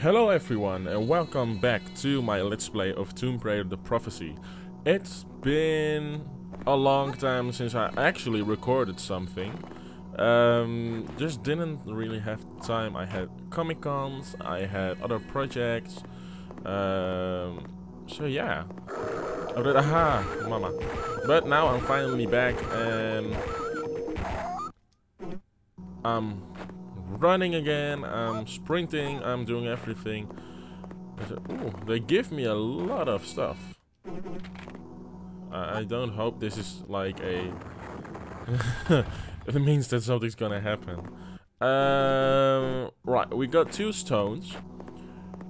Hello everyone and welcome back to my let's play of Tomb Raider The Prophecy. It's been a long time since I actually recorded something. Um, just didn't really have time. I had Comic Cons, I had other projects. Um, so yeah. Aha, mama. But now I'm finally back and I'm running again, I'm sprinting, I'm doing everything. Ooh, they give me a lot of stuff. I, don't hope this is like a... it means that something's gonna happen. Um, right, we got two stones.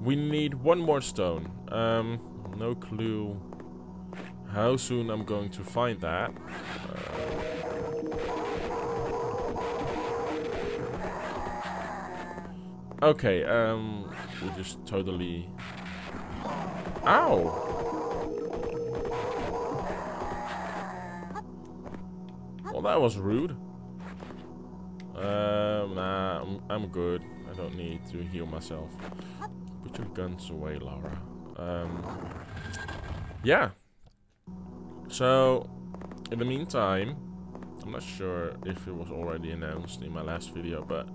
We need one more stone. Um, no clue how soon I'm going to find that. Uh, Okay, um, we just totally... Ow! Well, that was rude. Um, nah, I'm, I'm good. I don't need to heal myself. Put your guns away, Lara. Um, yeah. So, in the meantime, I'm not sure if it was already announced in my last video, but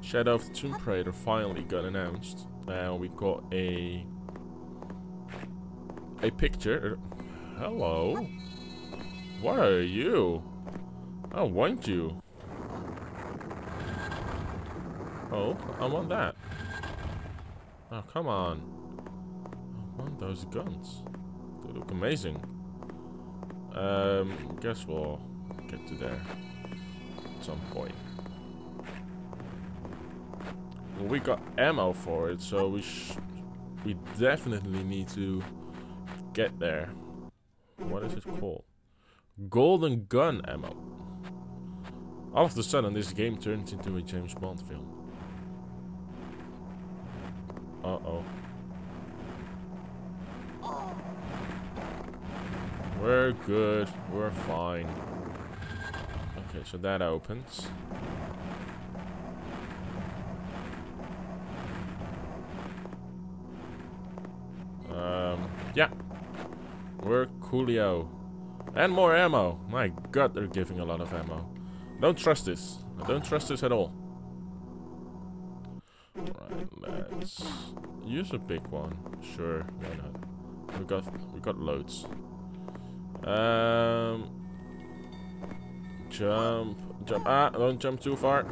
Shadow of the Tomb Raider finally got announced. Now we got a a picture. Hello. What are you? I want you. Oh, I want that. Oh, come on. I want those guns. They look amazing. Um, guess we'll get to there at some point. We got ammo for it, so we we definitely need to get there. What is it called? Golden gun ammo. All of a sudden, this game turns into a James Bond film. Uh-oh. We're good. We're fine. Okay, so that opens. Yeah. We're coolio. And more ammo. My god, they're giving a lot of ammo. Don't trust this. I don't trust this at all. Right, let's use a big one. Sure, why not? We got we got loads. Um jump jump ah don't jump too far.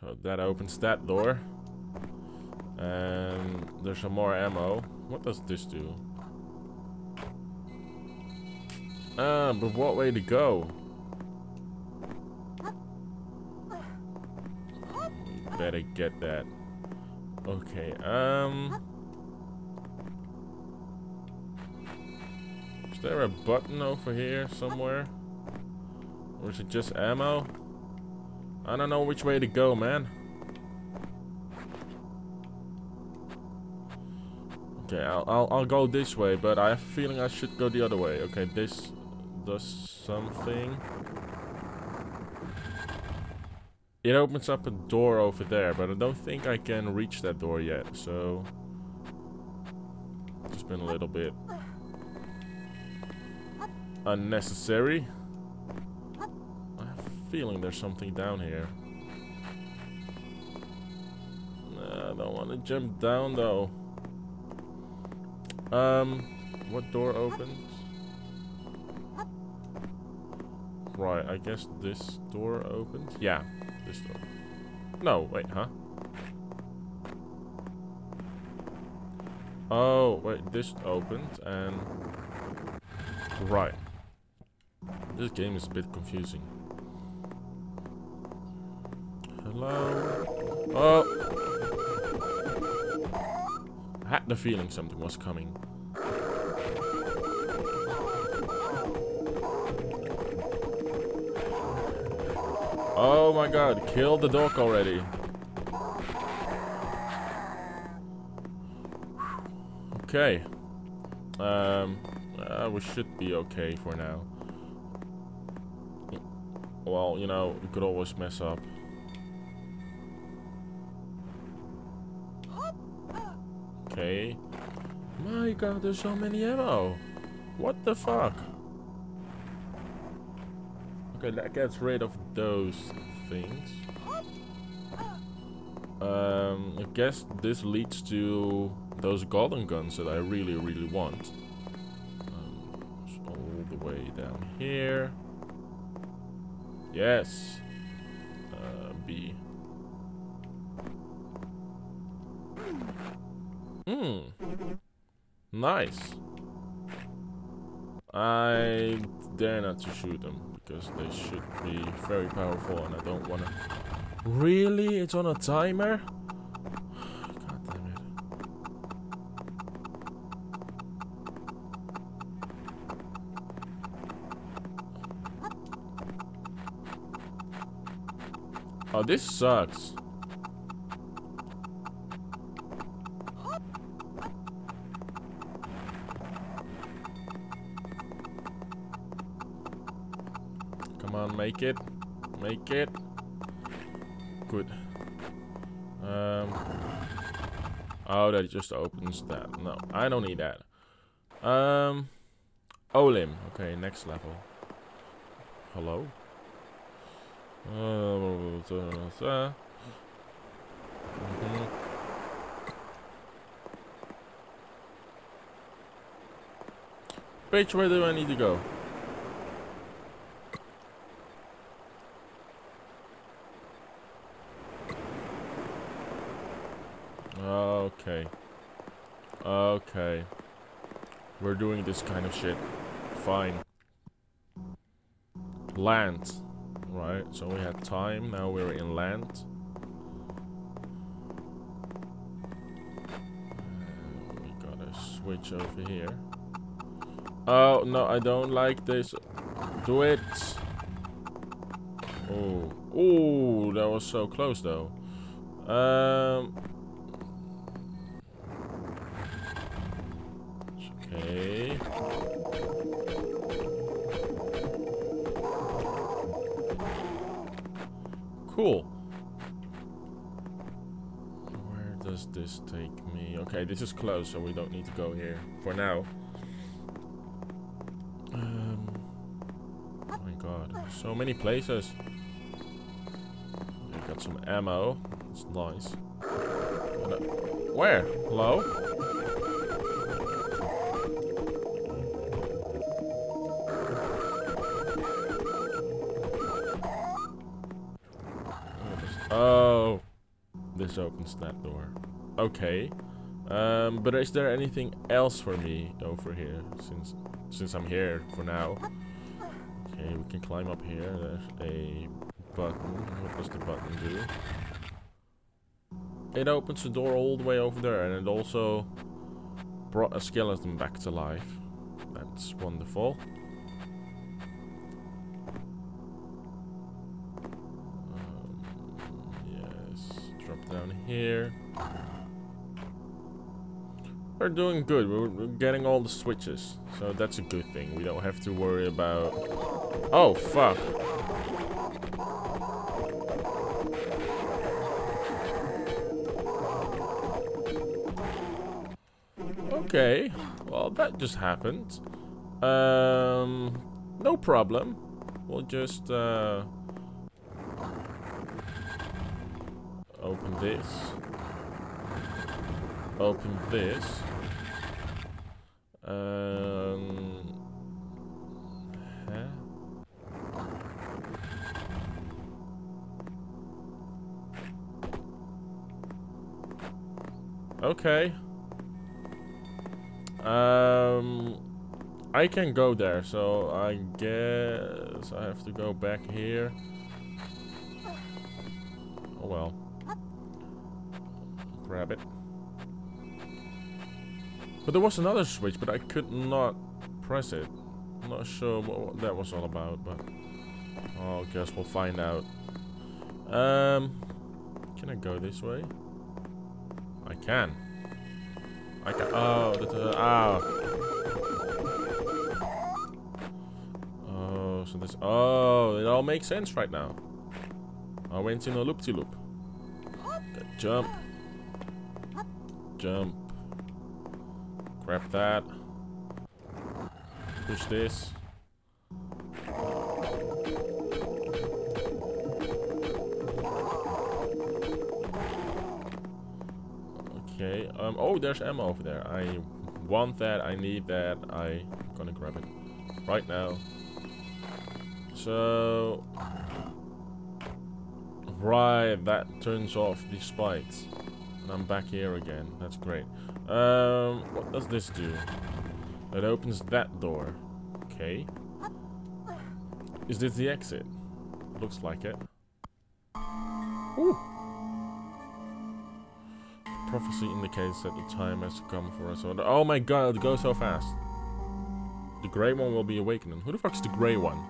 So that opens that door. And there's some more ammo. What does this do? Ah, but what way to go? Better get that. Okay, um... Is there a button over here somewhere? Or is it just ammo? I don't know which way to go, man. Okay, I'll, I'll, I'll go this way, but I have a feeling I should go the other way. Okay, this does something. It opens up a door over there, but I don't think I can reach that door yet, so... It's been a little bit... Unnecessary. I have a feeling there's something down here. I don't want to jump down though. Um, what door opens? Right, I guess this door opens? Yeah, this door. No, wait, huh? Oh, wait, this opened and... Right. This game is a bit confusing. Hello? Oh! Had the feeling something was coming. Oh my god, kill the dog already. Okay. Um, uh, we should be okay for now. Well, you know, we could always mess up. There's so many ammo. What the fuck? Okay, that gets rid of those things. Um, I guess this leads to those golden guns that I really, really want. Um, all the way down here. Yes. Uh, B. Hmm. Nice. I dare not to shoot them because they should be very powerful and I don't want to... Really? It's on a timer? God damn it. Oh, this sucks. On, make it. Make it. Good. Um. Oh, that just opens that. No, I don't need that. Um. Olim. Okay, next level. Hello? Uh. Bitch, where do I need to go? Okay. Okay. We're doing this kind of shit. Fine. Land. Right, so we had time, now we're in land. We gotta switch over here. Oh, no, I don't like this. Do it! Oh. Oh, that was so close though. Um, Okay, this is close, so we don't need to go here for now. Um, oh my god, so many places. We got some ammo. It's nice. Where? Hello? Oh, this opens that door. Okay. Um, but is there anything else for me over here? Since since I'm here for now. Okay, we can climb up here. There's a button. What does the button do? It opens the door all the way over there, and it also brought a skeleton back to life. That's wonderful. Um, yes, drop down here. We're doing good. We're, we're, getting all the switches. So that's a good thing. We don't have to worry about... Oh, fuck. Okay. Well, that just happened. Um, no problem. We'll just... Uh, Open this. Open this. Okay. Um. I can go there, so I guess I have to go back here. Oh well grab it. But there was another switch, but I could not press it. I'm not sure what, that was all about, but oh, I guess we'll find out. Um, can I go this way? Can. I can. Oh, the, ah. Oh, so this. Oh, it all makes sense right now. I went in a loop-de-loop. -loop. Jump jump, Grab that. Push this. There's ammo over there. I want that, I need that, I'm gonna grab it right now. So, right, that turns off the spikes. And I'm back here again, that's great. Um, what does this do? It opens that door. Okay. Is this the exit? Looks like it. Ooh prophecy indicates that the time has come for us. Oh my god, goes so fast. The grey one will be awakening. Who the fuck is the grey one?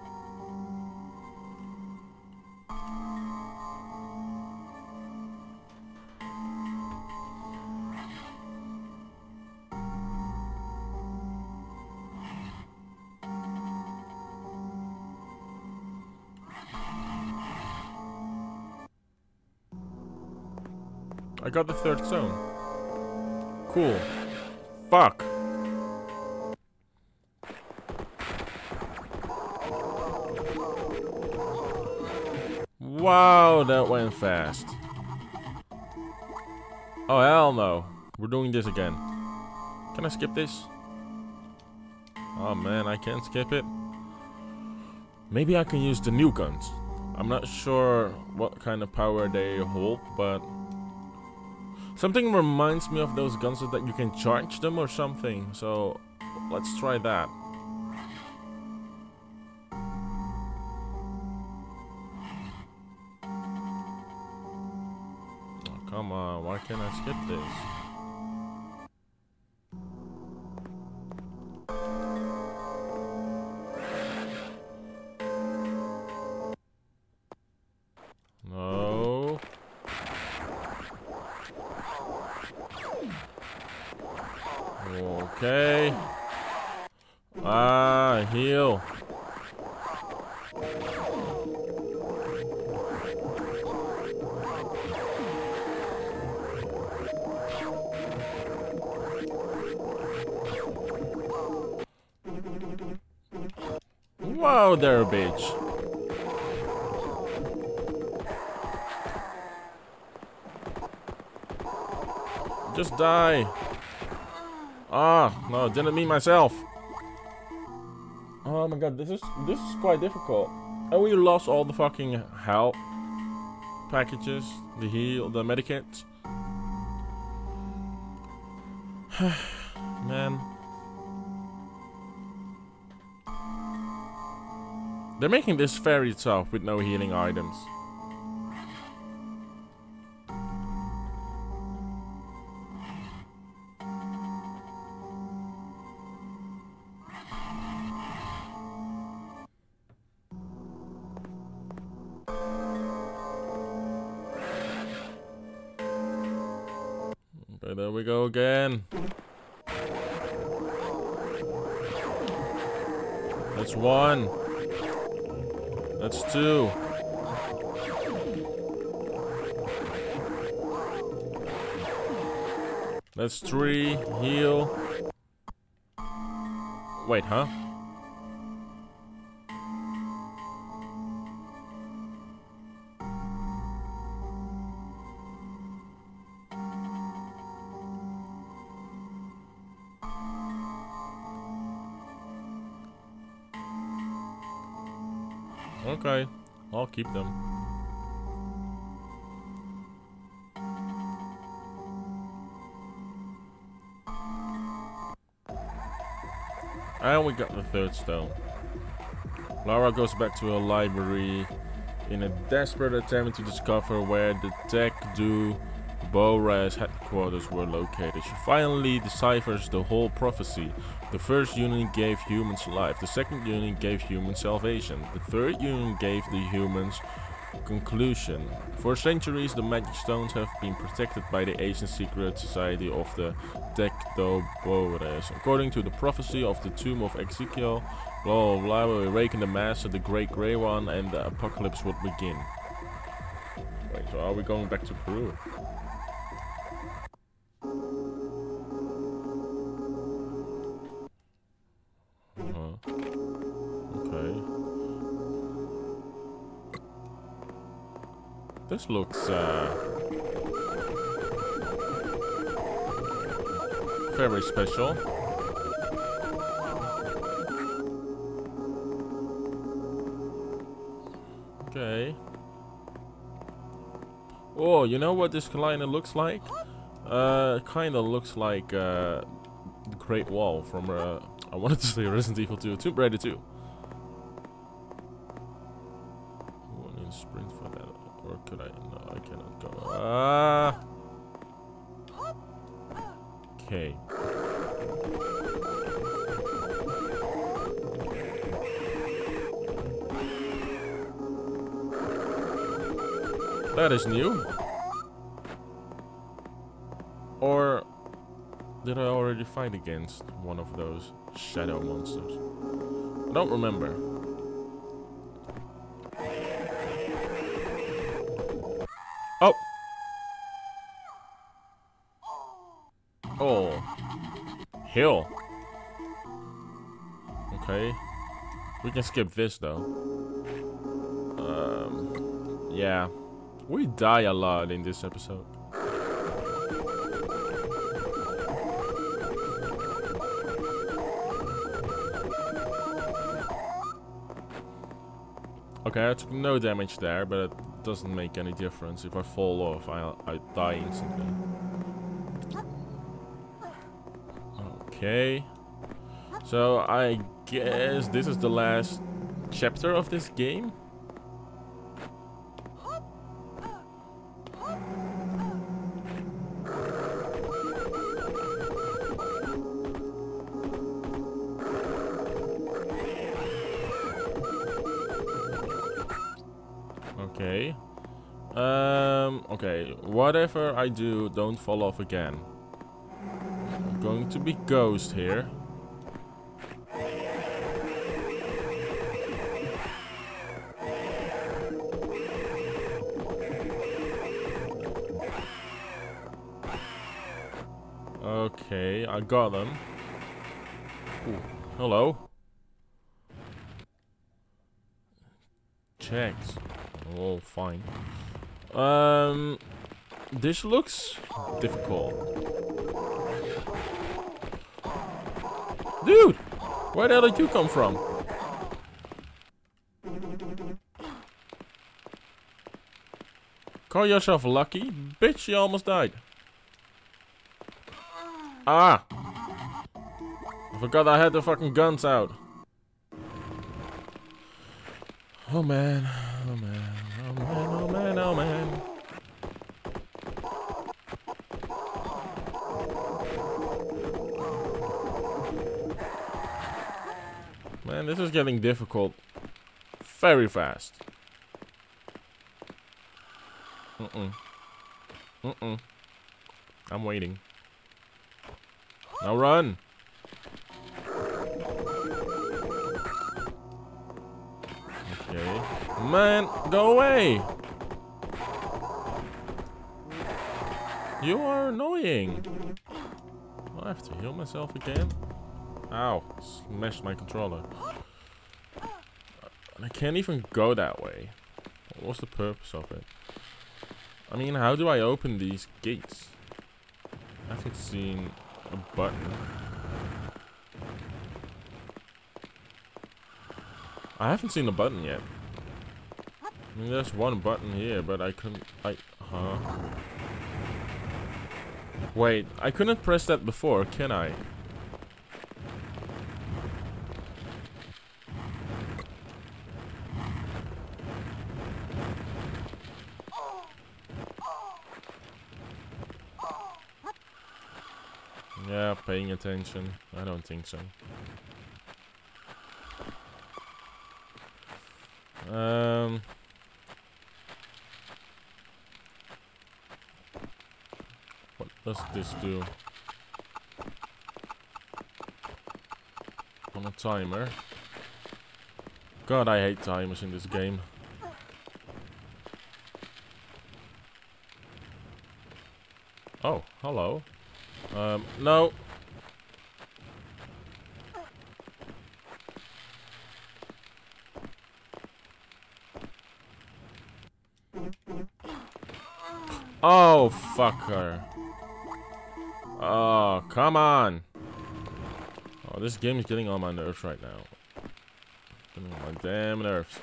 I got the third stone. Cool. Fuck. Wow, that went fast. Oh, hell no. We're doing this again. Can I skip this? Oh man, I can't skip it. Maybe I can use the new guns. I'm not sure what kind of power they hold, but Something reminds me of those guns that you can charge them or something. So let's try that. Okay. Ah, heal. Wow there, bitch. Just die. Ah, no, didn't mean myself. Oh my god, this is this is quite difficult. And we lost all the fucking help packages, the heal, the medikits. Man. They're making this very tough with no healing items. That's one. That's two. That's three. Heal. Wait, huh? Keep them. And we got the third stone. Lara goes back to her library in a desperate attempt to discover where the Tech Do Boras headquarters were located. She finally deciphers the whole prophecy. The first union gave humans life, the second union gave humans salvation, the third union gave the humans conclusion. For centuries, the magic stones have been protected by the ancient secret society of the Dectobores. According to the prophecy of the tomb of Ezekiel, blah blah blah will awaken the master, the great grey one, and the apocalypse would begin. Wait, so are we going back to Peru? This looks uh, very special. Okay. Oh, you know what this kind of looks like? Uh, kind of looks like uh, the Great Wall from, uh, I wanted to say Resident Evil 2, Tomb Raider 2. That is new. Or did I already fight against one of those shadow monsters? I don't remember. Oh! Oh. Hill. Okay. We can skip this though. Um, yeah. We die a lot in this episode. Okay, I took no damage there, but it doesn't make any difference. If I fall off, I, I die instantly. Okay. So, I guess this is the last chapter of this game? I do, don't fall off again. I'm going to be ghost here. Okay, I got them. Ooh, hello. Checks. Oh, fine. Um, this looks difficult. Dude, where the hell did you come from? Call yourself lucky? Bitch, you almost died. Ah! I forgot I had the fucking guns out. Oh man, this is getting difficult very fast. Mm-mm. Mm-mm. I'm waiting. Now run! Okay. Man, go away! You are annoying! I have to heal myself again? Ow, smashed my controller. I can't even go that way. What's the purpose of it? I mean, how do I open these gates? I haven't seen a button. I haven't seen a button yet. I mean, there's one button here, but I couldn't... I... Huh? Wait, I couldn't press that before, can I? Yeah, paying attention. I don't think so. Um... What does this do? On a timer. God, I hate timers in this game. Oh, hello. Um, no. Oh, fucker. Oh, come on. Oh, this game is getting on my nerves right now. Getting on my damn nerves.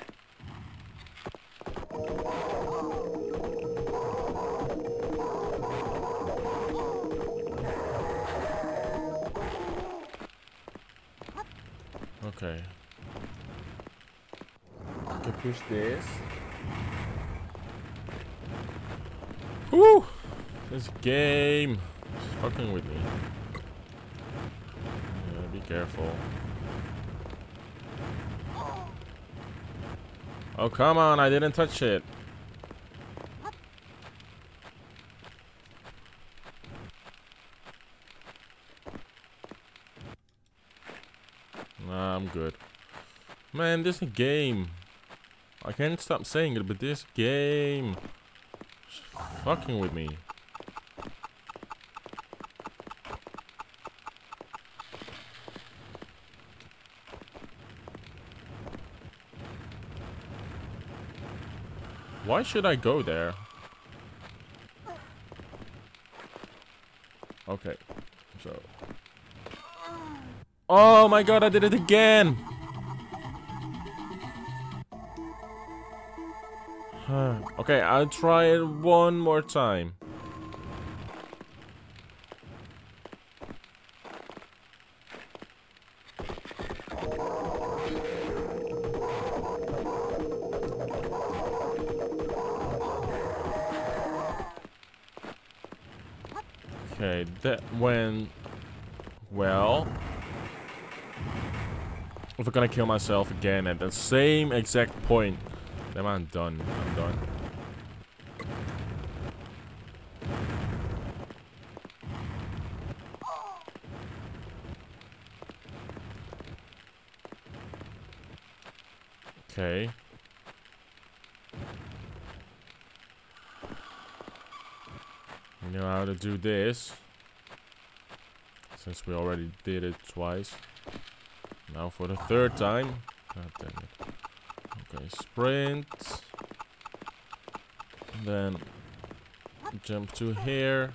Okay. I can push this. Woo! This game is fucking with me. Yeah, be careful. Oh, come on, I didn't touch it. Nah, I'm good. Man, this game. I can't stop saying it, but this game. Fucking with me. Why should I go there? Okay, so Oh my god, I did it again! Okay, I'll try it one more time. Okay, that went well. If I'm gonna kill myself again at the same exact point, then I'm done. I'm done. Okay. We know how to do this. Since we already did it twice. Now for the third time. God damn it. Okay, sprint. Then jump to here.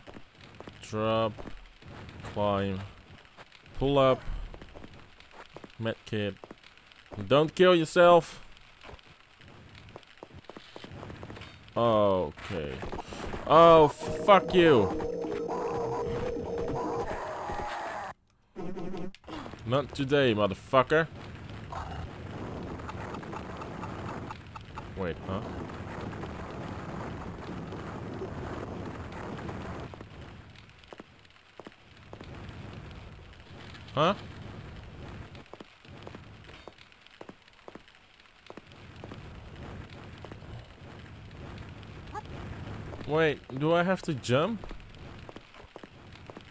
Drop. Climb. Pull up. Medkit. Don't kill yourself. Okay. Oh, fuck you. Not today, motherfucker. Wait, huh? Huh? Wait, do I have to jump?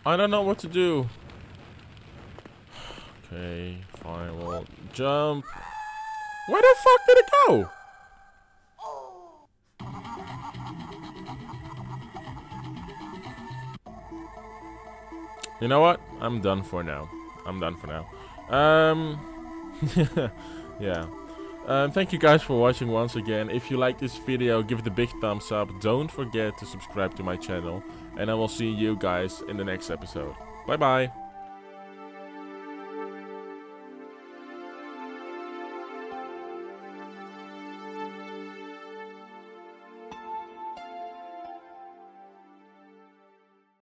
I don't know what to do. Okay, fine, well, jump. Where the fuck did it go? You know what? I'm done for now. I'm done for now. Um, yeah. Um, thank you guys for watching once again. If you like this video, give it a big thumbs up. Don't forget to subscribe to my channel. And I will see you guys in the next episode. Bye bye.